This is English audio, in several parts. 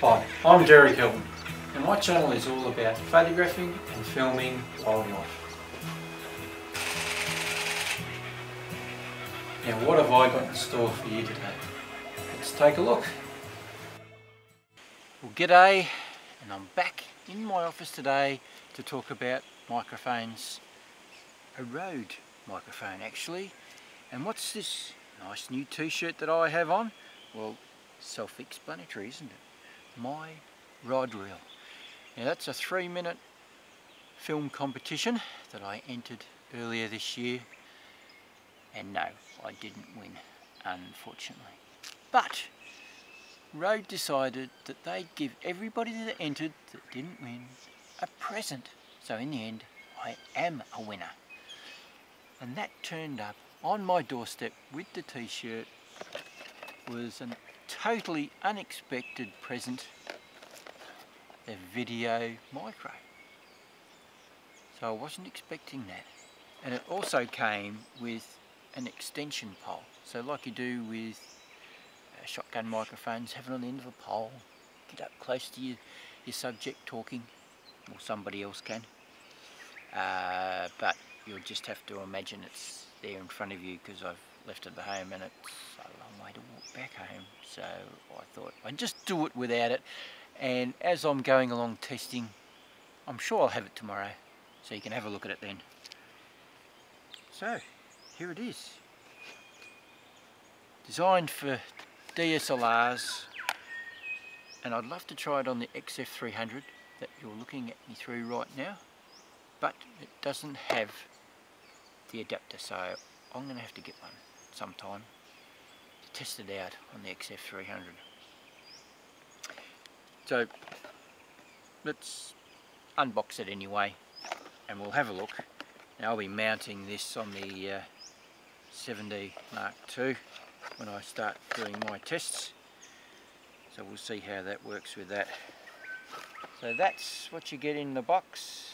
Hi, I'm Derek Hilton and my channel is all about photographing and filming wildlife. Now what have I got in store for you today? Let's take a look. Well g'day and I'm back in my office today to talk about microphones. A Rode microphone actually. And what's this nice new t-shirt that I have on? Well, self-explanatory isn't it? My Rode Reel. Now that's a three minute film competition that I entered earlier this year and no, I didn't win unfortunately. But Rode decided that they'd give everybody that entered that didn't win a present. So in the end, I am a winner. And that turned up on my doorstep with the t-shirt was a totally unexpected present, a video micro. So I wasn't expecting that. And it also came with an extension pole. So like you do with shotgun microphones, have it on the end of a pole, get up close to your, your subject talking, or somebody else can. Uh, but you'll just have to imagine it's there in front of you because I've left it at home and it's a long way to walk back home. So I thought I'd just do it without it. And as I'm going along testing, I'm sure I'll have it tomorrow. So you can have a look at it then. So, here it is. Designed for DSLRs and I'd love to try it on the XF300 that you're looking at me through right now but it doesn't have the adapter so I'm going to have to get one sometime to test it out on the XF300 so let's unbox it anyway and we'll have a look now I'll be mounting this on the uh, 7D Mark II when I start doing my tests. So we'll see how that works with that. So that's what you get in the box,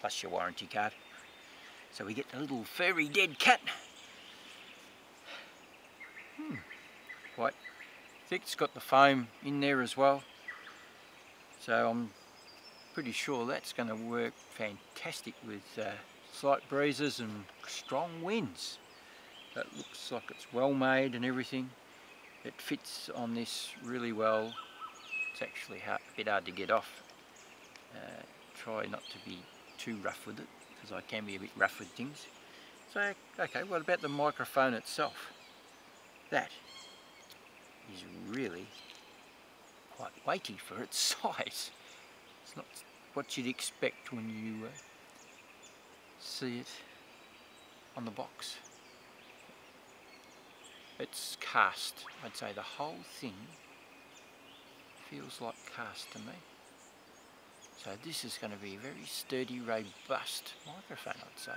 plus your warranty card. So we get the little furry dead cat. Quite thick, it's got the foam in there as well. So I'm pretty sure that's going to work fantastic with uh, slight breezes and strong winds. That looks like it's well made and everything. It fits on this really well. It's actually hard, a bit hard to get off. Uh, try not to be too rough with it because I can be a bit rough with things. So, okay, what about the microphone itself? That is really quite weighty for its size. It's not what you'd expect when you uh, see it on the box it's cast. I'd say the whole thing feels like cast to me. So this is going to be a very sturdy, robust microphone, I'd say.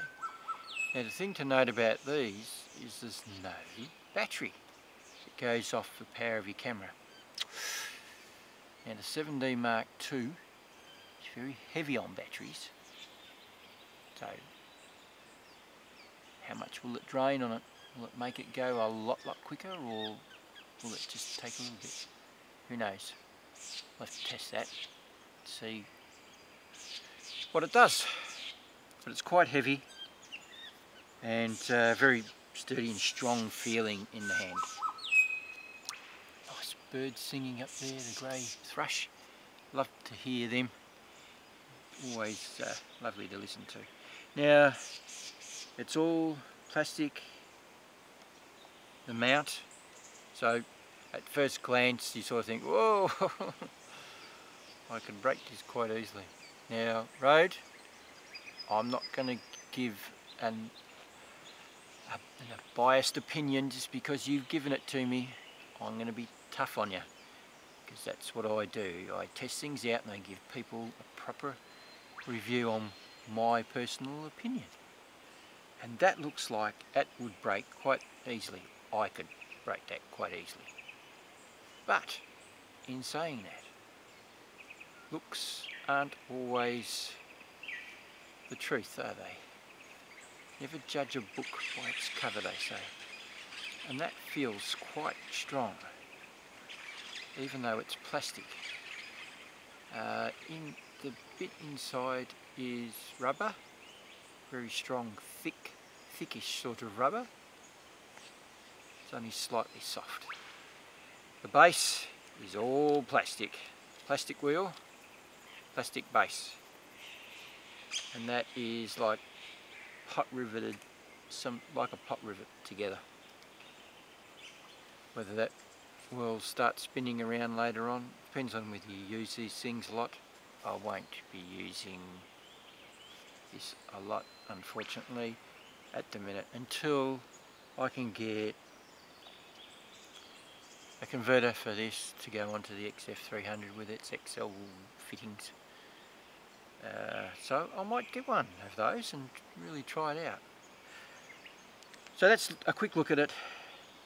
Now the thing to note about these is there's no battery. Goes off the power of your camera. Now the 7D Mark II is very heavy on batteries. So how much will it drain on it? Will it make it go a lot, lot quicker or will it just take a little bit? Who knows? We'll test that, see what it does. But it's quite heavy and uh, very sturdy and strong feeling in the hand. Birds singing up there, the grey thrush. Love to hear them. Always uh, lovely to listen to. Now, it's all plastic the mount. So at first glance you sort of think, whoa, I can break this quite easily. Now Rode, I'm not going to give an, a, a biased opinion just because you've given it to me. I'm going to be tough on you because that's what I do. I test things out and I give people a proper review on my personal opinion. And that looks like it would break quite easily. I could break that quite easily. But in saying that, looks aren't always the truth, are they? Never judge a book by its cover, they say. And that feels quite strong, even though it's plastic. Uh, in the bit inside is rubber, very strong, thick, thickish sort of rubber. It's only slightly soft. The base is all plastic, plastic wheel, plastic base, and that is like pot riveted, some like a pot rivet together. Whether that will start spinning around later on. Depends on whether you use these things a lot. I won't be using this a lot unfortunately at the minute until I can get a converter for this to go onto the XF300 with its XL fittings. Uh, so I might get one of those and really try it out. So that's a quick look at it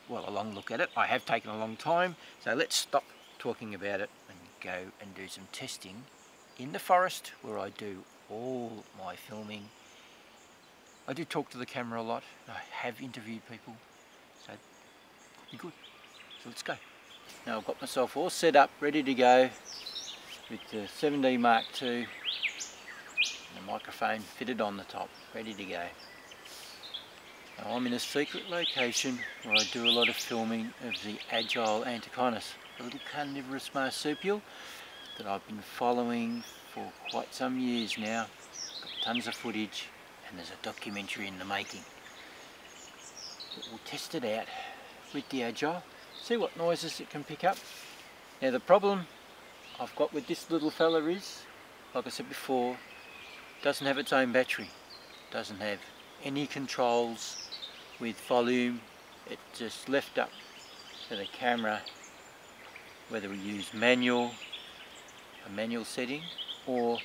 well a long look at it. I have taken a long time so let's stop talking about it and go and do some testing in the forest where I do all my filming. I do talk to the camera a lot. I have interviewed people so be good. So let's go. Now I've got myself all set up ready to go with the 7D Mark II and the microphone fitted on the top ready to go. I'm in a secret location where I do a lot of filming of the agile antechinus, a little carnivorous marsupial that I've been following for quite some years now. Got tons of footage and there's a documentary in the making. But we'll test it out with the agile, see what noises it can pick up. Now the problem I've got with this little fella is, like I said before, doesn't have its own battery, doesn't have any controls with volume it just left up to the camera whether we use manual a manual setting or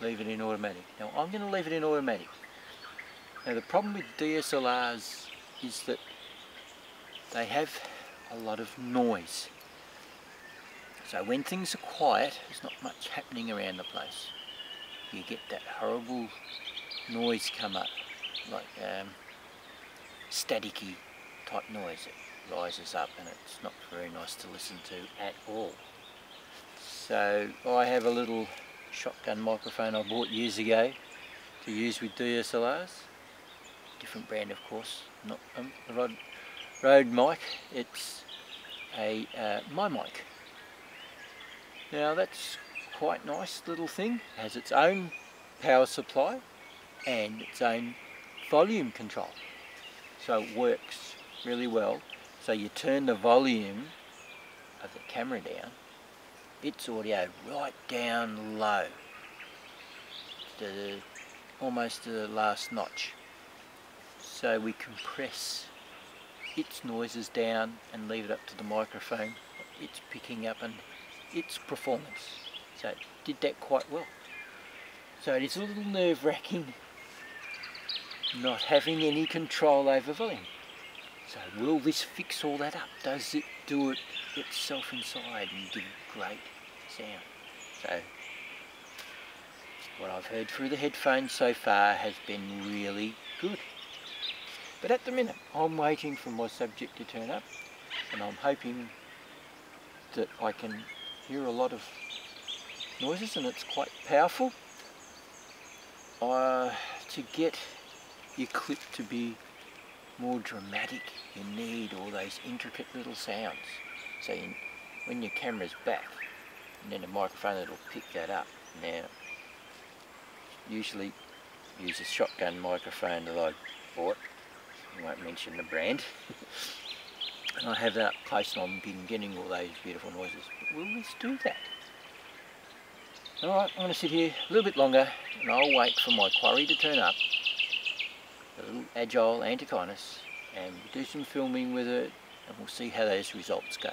leave it in automatic. Now I'm going to leave it in automatic. Now the problem with DSLRs is that they have a lot of noise. So when things are quiet there's not much happening around the place. You get that horrible noise come up like um, staticky type noise. It rises up and it's not very nice to listen to at all. So I have a little shotgun microphone I bought years ago to use with DSLRs. Different brand of course, not a Rode, Rode mic, it's a uh, my mic. Now that's quite nice little thing, it has its own power supply and its own volume control so it works really well. So you turn the volume of the camera down, its audio right down low, to almost to the last notch. So we compress its noises down and leave it up to the microphone, it's picking up and its performance. So it did that quite well. So it is a little nerve wracking not having any control over volume. So will this fix all that up? Does it do it itself inside and give great sound? So what I've heard through the headphones so far has been really good. But at the minute I'm waiting for my subject to turn up and I'm hoping that I can hear a lot of noises and it's quite powerful. Uh, to get your clip to be more dramatic, you need all those intricate little sounds. So you, when your camera's back, and then the microphone it'll pick that up. Now, usually use a shotgun microphone that I bought. I won't mention the brand. and I have that up close and I've been getting all those beautiful noises. But will this do that? Alright, I'm going to sit here a little bit longer and I'll wait for my quarry to turn up Um, agile antechinus and we'll do some filming with it and we'll see how those results go.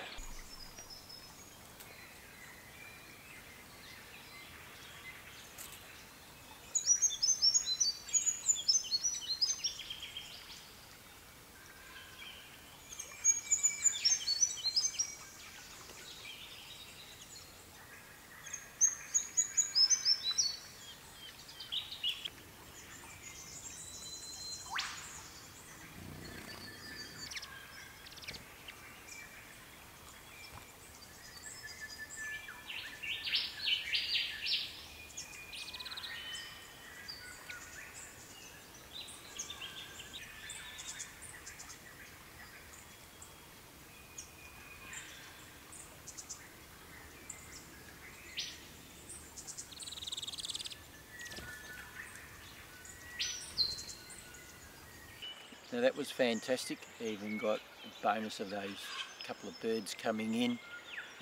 Now that was fantastic. Even got a bonus of those couple of birds coming in.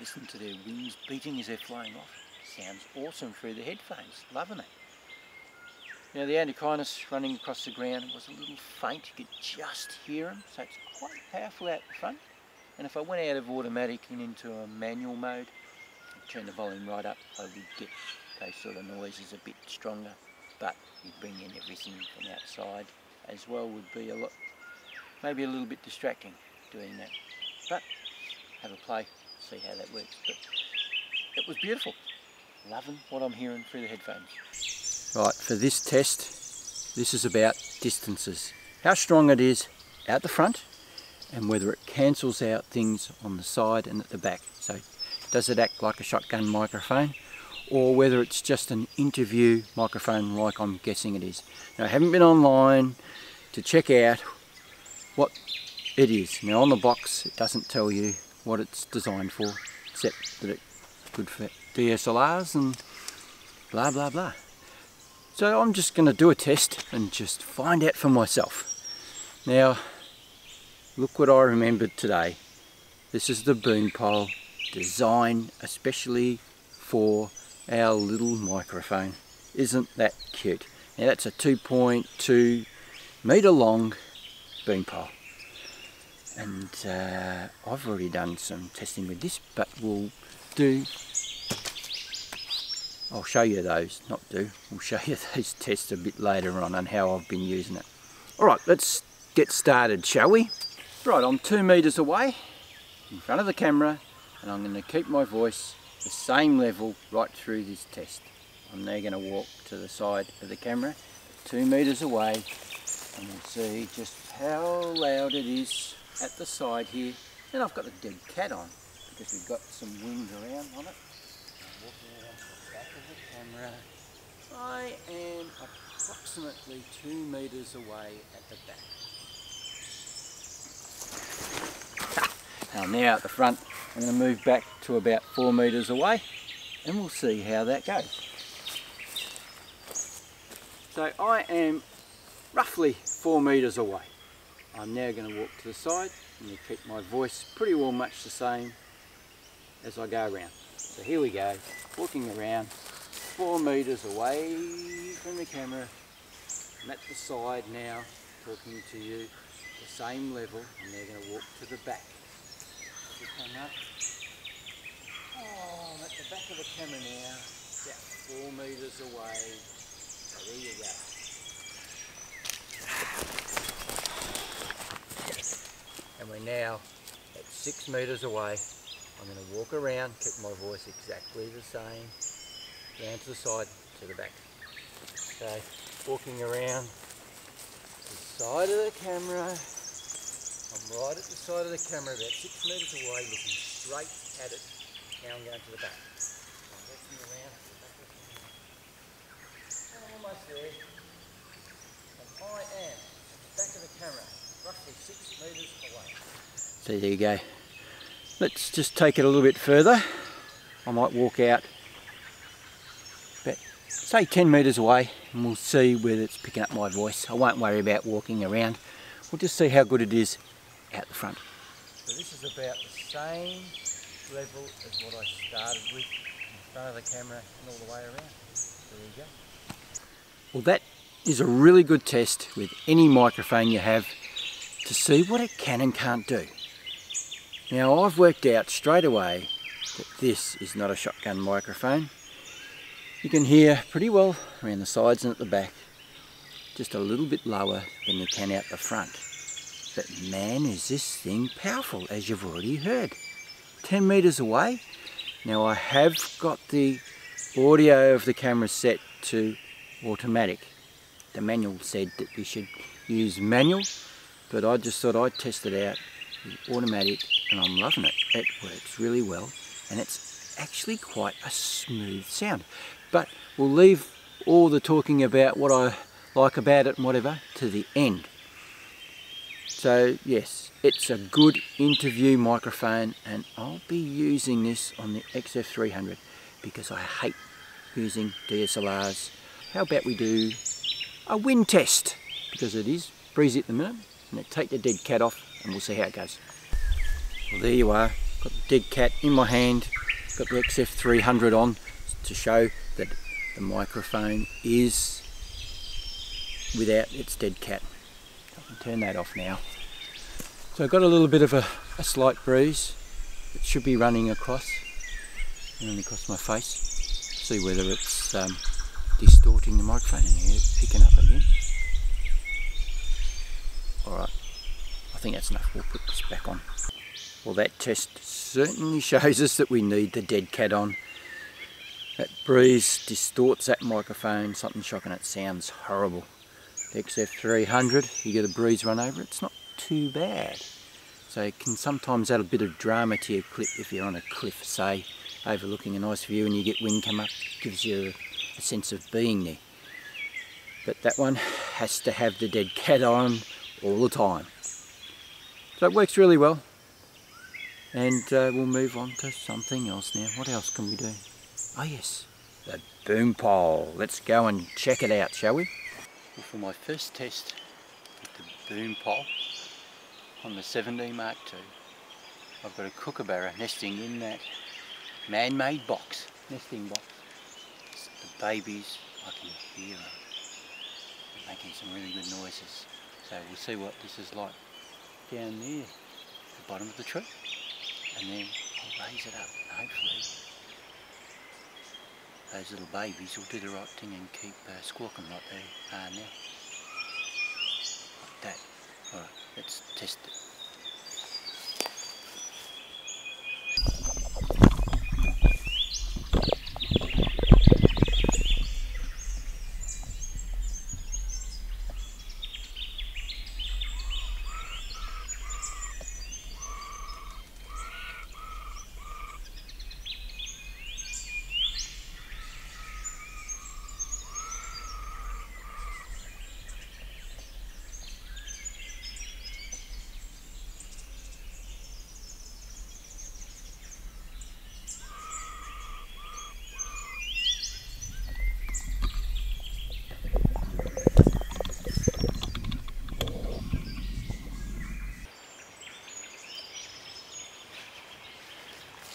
Listen to their wings beating as they're flying off. Sounds awesome through the headphones. Loving it. Now the Antechinus running across the ground was a little faint. You could just hear them, so it's quite powerful out the front. And if I went out of automatic and into a manual mode, turn the volume right up, I would get those sort of noises a bit stronger. But you'd bring in everything from outside as well would be a lot, maybe a little bit distracting doing that. But have a play, see how that works. But it was beautiful. Loving what I'm hearing through the headphones. Right, for this test, this is about distances. How strong it is out the front and whether it cancels out things on the side and at the back. So does it act like a shotgun microphone or whether it's just an interview microphone like I'm guessing it is. Now I haven't been online to check out what it is. Now on the box it doesn't tell you what it's designed for except that it's good for DSLRs and blah blah blah. So I'm just going to do a test and just find out for myself. Now look what I remembered today. This is the boom pole designed especially for our little microphone. Isn't that cute? Now that's a 2.2 metre long boom pole. And uh, I've already done some testing with this, but we'll do, I'll show you those, not do, we'll show you those tests a bit later on and how I've been using it. Alright, let's get started, shall we? Right, I'm two metres away in front of the camera and I'm going to keep my voice the same level right through this test. I'm now going to walk to the side of the camera, two metres away, and we'll see just how loud it is at the side here. And I've got a dead cat on because we've got some wind around on it. I'm walking around the back of the camera. I am approximately two metres away at the back. Now, now at the front, I'm going to move back to about four metres away and we'll see how that goes. So I am roughly four metres away. I'm now going to walk to the side and keep my voice pretty well much the same as I go around. So here we go, walking around four metres away from the camera. I'm at the side now, talking to you, the same level, and they're going to walk to the back. Oh, I'm at the back of the camera now, about four metres away. So there you go. And we're now at six metres away. I'm going to walk around, keep my voice exactly the same, down to the side, to the back. Okay, walking around the side of the camera, I'm right at the side of the camera, about six metres away, looking straight at it. Now I'm going to the back. I'm walking around to the back of the camera. I'm almost there. I am back of the camera, roughly six metres away. So there you go. Let's just take it a little bit further. I might walk out about, say 10 metres away and we'll see whether it's picking up my voice. I won't worry about walking around. We'll just see how good it is out the front. So this is about the same level as what I started with in front of the camera and all the way around. There you go. Well that is a really good test with any microphone you have to see what it can and can't do. Now I've worked out straight away that this is not a shotgun microphone. You can hear pretty well around the sides and at the back, just a little bit lower than you can out the front. But man, is this thing powerful, as you've already heard. 10 metres away. Now I have got the audio of the camera set to automatic. The manual said that we should use manual, but I just thought I'd test it out automatic and I'm loving it. It works really well and it's actually quite a smooth sound. But we'll leave all the talking about what I like about it and whatever to the end. So yes, it's a good interview microphone and I'll be using this on the XF300 because I hate using DSLRs. How about we do a wind test because it is breezy at the minute. and then take the dead cat off and we'll see how it goes. Well there you are, got the dead cat in my hand, got the XF300 on to show that the microphone is without its dead cat. I can turn that off now. So I've got a little bit of a, a slight breeze. It should be running across, running across my face. See whether it's um, distorting the microphone and picking up again. Alright, I think that's enough. We'll put this back on. Well that test certainly shows us that we need the dead cat on. That breeze distorts that microphone, something shocking, it sounds horrible. The XF300, you get a breeze run over, it's not too bad. So it can sometimes add a bit of drama to your clip if you're on a cliff, say, overlooking a nice view and you get wind come up, gives you a, sense of being there. But that one has to have the dead cat on all the time. So it works really well. And uh, we'll move on to something else now. What else can we do? Oh yes, the boom pole. Let's go and check it out, shall we? Well, for my first test with the boom pole, on the 7D Mark II. I've got a kookaburra nesting in that man-made box, nesting box. Babies, I can hear them. They're making some really good noises. So we'll see what this is like down there, at the bottom of the tree. And then I'll raise it up and hopefully those little babies will do the right thing and keep uh, squawking like they are now. Like that. Alright, let's test it.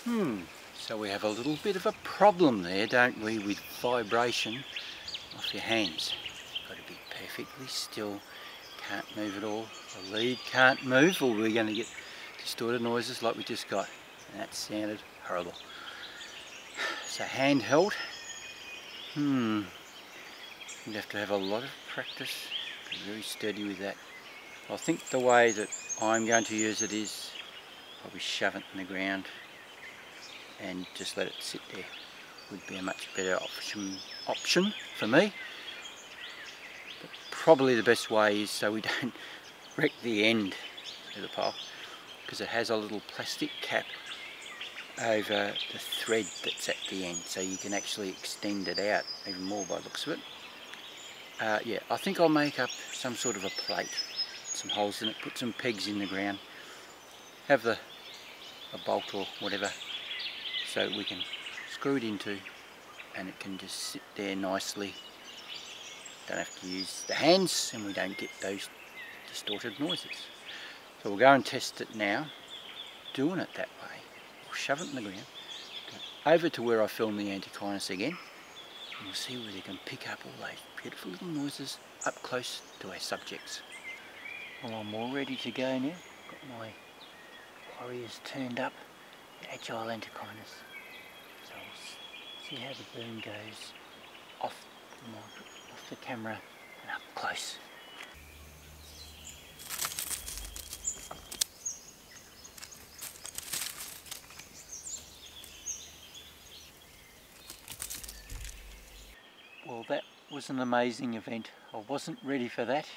Hmm, so we have a little bit of a problem there, don't we, with vibration off your hands. Got to be perfectly still, can't move at all. The lead can't move or we're going to get distorted noises like we just got. And that sounded horrible. So handheld, hmm, you'd have to have a lot of practice, be very sturdy with that. I think the way that I'm going to use it is probably shove it in the ground and just let it sit there would be a much better option option for me. But probably the best way is so we don't wreck the end of the pole because it has a little plastic cap over the thread that's at the end so you can actually extend it out even more by looks of it. Uh, yeah I think I'll make up some sort of a plate some holes in it put some pegs in the ground have the a bolt or whatever so we can screw it into and it can just sit there nicely. Don't have to use the hands and we don't get those distorted noises. So we'll go and test it now doing it that way. We'll shove it in the ground. Over to where I filmed the antechinus again and we'll see whether we can pick up all those beautiful little noises up close to our subjects. Well I'm all ready to go now. Got my warriors turned up agile antechinus. So we'll see how the boom goes off the, off the camera and up close. Well that was an amazing event. I wasn't ready for that.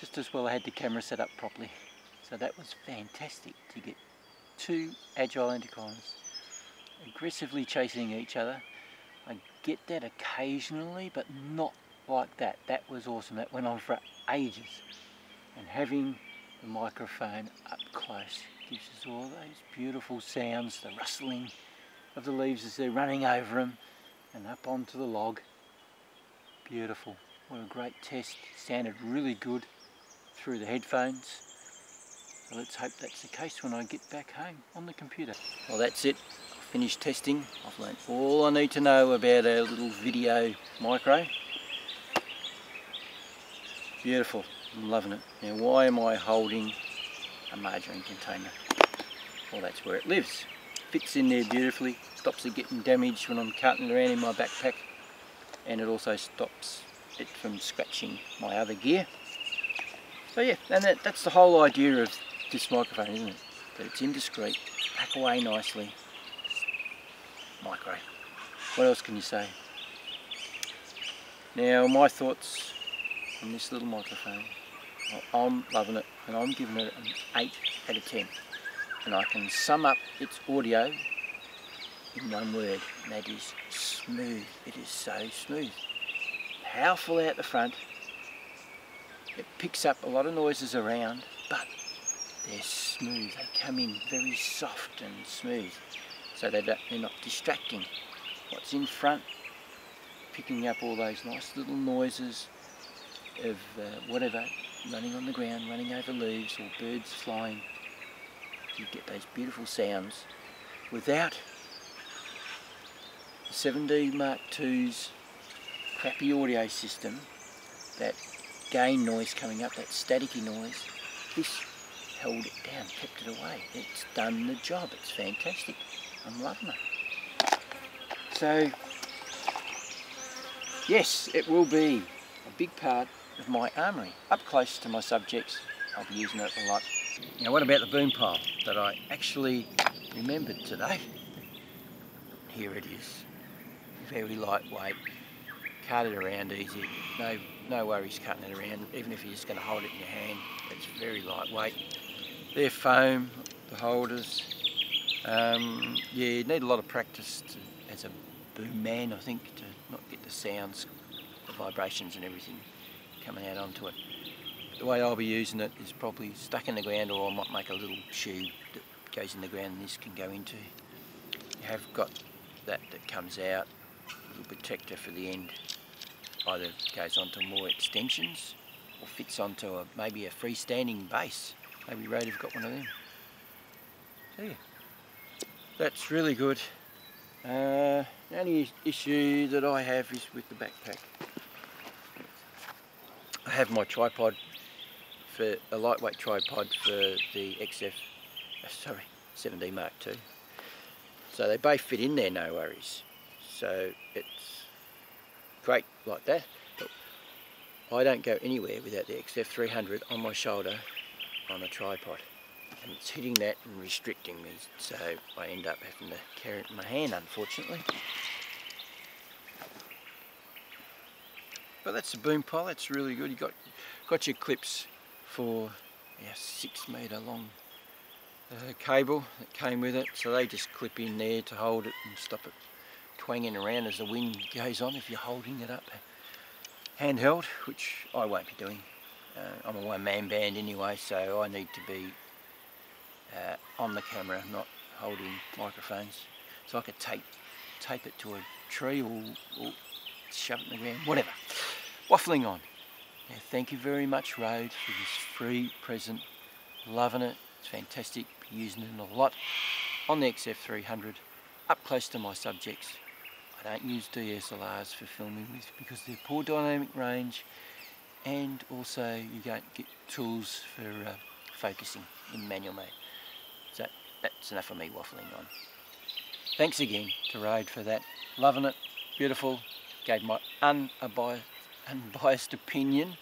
Just as well I had the camera set up properly. So that was fantastic to get two agile antechinus aggressively chasing each other. I get that occasionally, but not like that. That was awesome. That went on for ages. And having the microphone up close gives us all those beautiful sounds, the rustling of the leaves as they're running over them and up onto the log. Beautiful. What a great test. Sounded really good. through the headphones. So let's hope that's the case when I get back home on the computer. Well that's it, I've finished testing. I've learned all I need to know about our little video micro. Beautiful, I'm loving it. Now why am I holding a margarine container? Well that's where it lives. Fits in there beautifully, stops it getting damaged when I'm carting it around in my backpack and it also stops it from scratching my other gear. So yeah, and that, that's the whole idea of this microphone, isn't it? That it's indiscreet, pack away nicely, micro. What else can you say? Now my thoughts on this little microphone, I'm loving it and I'm giving it an 8 out of 10. And I can sum up its audio in one word, and that is smooth. It is so smooth. Powerful out the front. It picks up a lot of noises around, but they're smooth. They come in very soft and smooth, so they they're not distracting. What's in front, picking up all those nice little noises of uh, whatever, running on the ground, running over leaves, or birds flying. You get those beautiful sounds without 7D Mark II's crappy audio system, that gain noise coming up, that staticky noise, this held it down, kept it away. It's done the job, it's fantastic. I'm loving it. So, yes, it will be a big part of my armoury. Up close to my subjects, I'll be using it a lot. Now what about the boom pole that I actually remembered today? Here it is very lightweight, cut it around easy, no, no worries cutting it around, even if you're just going to hold it in your hand, it's very lightweight. They're foam, the holders, um, yeah, you need a lot of practice to, as a boom man, I think, to not get the sounds, the vibrations and everything coming out onto it. The way I'll be using it is probably stuck in the ground or I might make a little tube that goes in the ground and this can go into. You have got that that comes out a little protector for the end either goes onto more extensions or fits onto a, maybe a freestanding base. Maybe Rode have got one of them. So yeah, that's really good. Uh, the only issue that I have is with the backpack. I have my tripod for a lightweight tripod for the XF, uh, sorry, 7D Mark II. So they both fit in there, no worries so it's great like that but I don't go anywhere without the XF300 on my shoulder on a tripod. And it's hitting that and restricting me so I end up having to carry it in my hand unfortunately. But that's the boom pole that's really good. You got got your clips for yeah, six meter long uh, cable that came with it. So they just clip in there to hold it and stop it twanging around as the wind goes on if you're holding it up handheld, which I won't be doing. Uh, I'm a one-man band anyway, so I need to be uh, on the camera, not holding microphones. So I could tape, tape it to a tree or, or shove it in the ground, whatever. Waffling on. Yeah, thank you very much, Rode, for this free present. Loving it. It's fantastic. Using it a lot on the XF300, up close to my subjects. I don't use DSLRs for filming with because they're poor dynamic range and also you get tools for uh, focusing in manual mode. So that's enough of me waffling on. Thanks again to Rode for that. Loving it, beautiful. Gave my unbiased opinion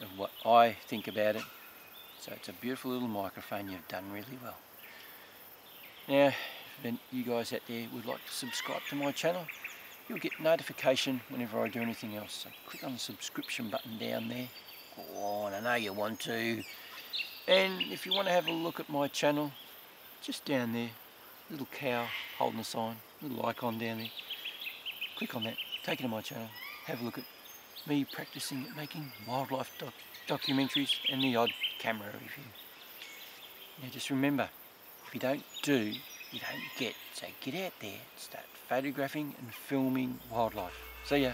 of what I think about it. So it's a beautiful little microphone, you've done really well. Now, if you guys out there would like to subscribe to my channel, you'll get notification whenever I do anything else. So click on the subscription button down there. Go on, I know you want to. And if you want to have a look at my channel, just down there, little cow holding a sign, little icon down there. Click on that, take it to my channel, have a look at me practicing at making wildlife doc documentaries and the odd camera review. Now just remember, if you don't do you don't get. So get out there, and start photographing and filming wildlife. See ya.